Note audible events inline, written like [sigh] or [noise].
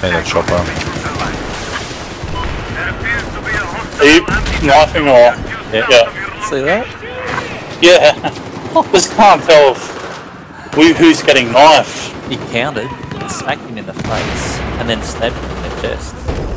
Hey, that chopper. Are nothing more. Yeah. Yeah. See that? Yeah. [laughs] Just can't tell if we, who's getting knifed. He counted, he smacked him in the face, and then stabbed him in the chest.